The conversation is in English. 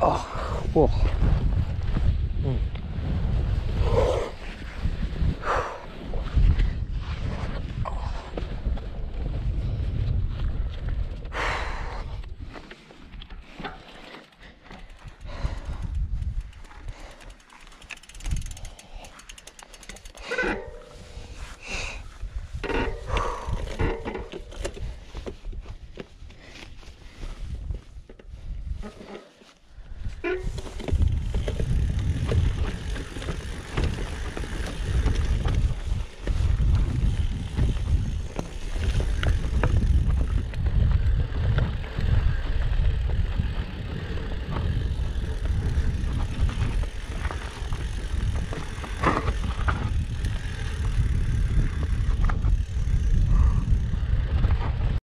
Oh, whoa. Thank you.